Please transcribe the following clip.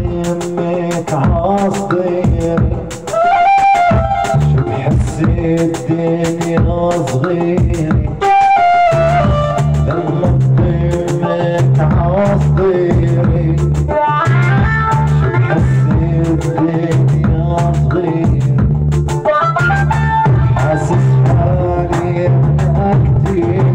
يمك عصغيري شو بحس الدنيا صغيري لما بضمك عصغيري شو بحس الدنيا صغيري حاسس حالي أنا كتير